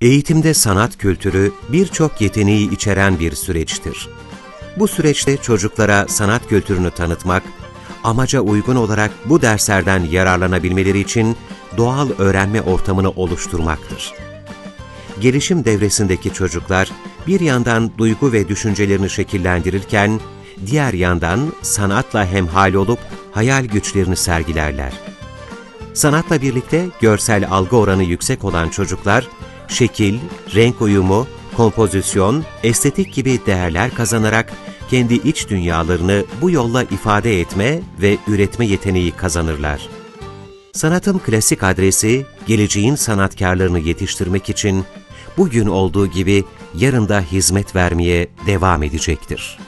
Eğitimde sanat kültürü birçok yeteneği içeren bir süreçtir. Bu süreçte çocuklara sanat kültürünü tanıtmak, amaca uygun olarak bu derslerden yararlanabilmeleri için doğal öğrenme ortamını oluşturmaktır. Gelişim devresindeki çocuklar bir yandan duygu ve düşüncelerini şekillendirirken, diğer yandan sanatla hemhal olup hayal güçlerini sergilerler. Sanatla birlikte görsel algı oranı yüksek olan çocuklar, şekil, renk uyumu, kompozisyon, estetik gibi değerler kazanarak kendi iç dünyalarını bu yolla ifade etme ve üretme yeteneği kazanırlar. Sanatım Klasik adresi, geleceğin sanatkarlarını yetiştirmek için bugün olduğu gibi yarın da hizmet vermeye devam edecektir.